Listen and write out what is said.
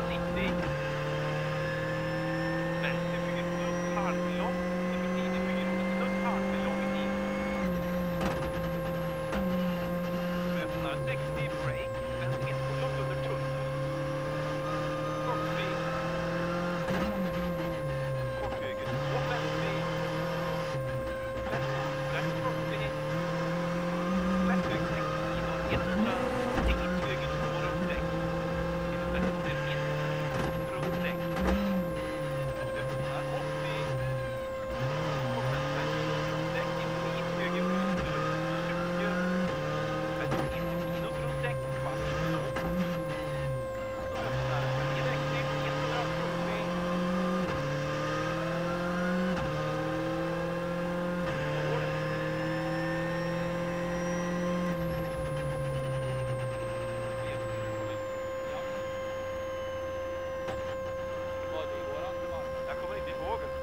ela tem feito. Vad, det går aldrig Jag kommer inte ihåg. det.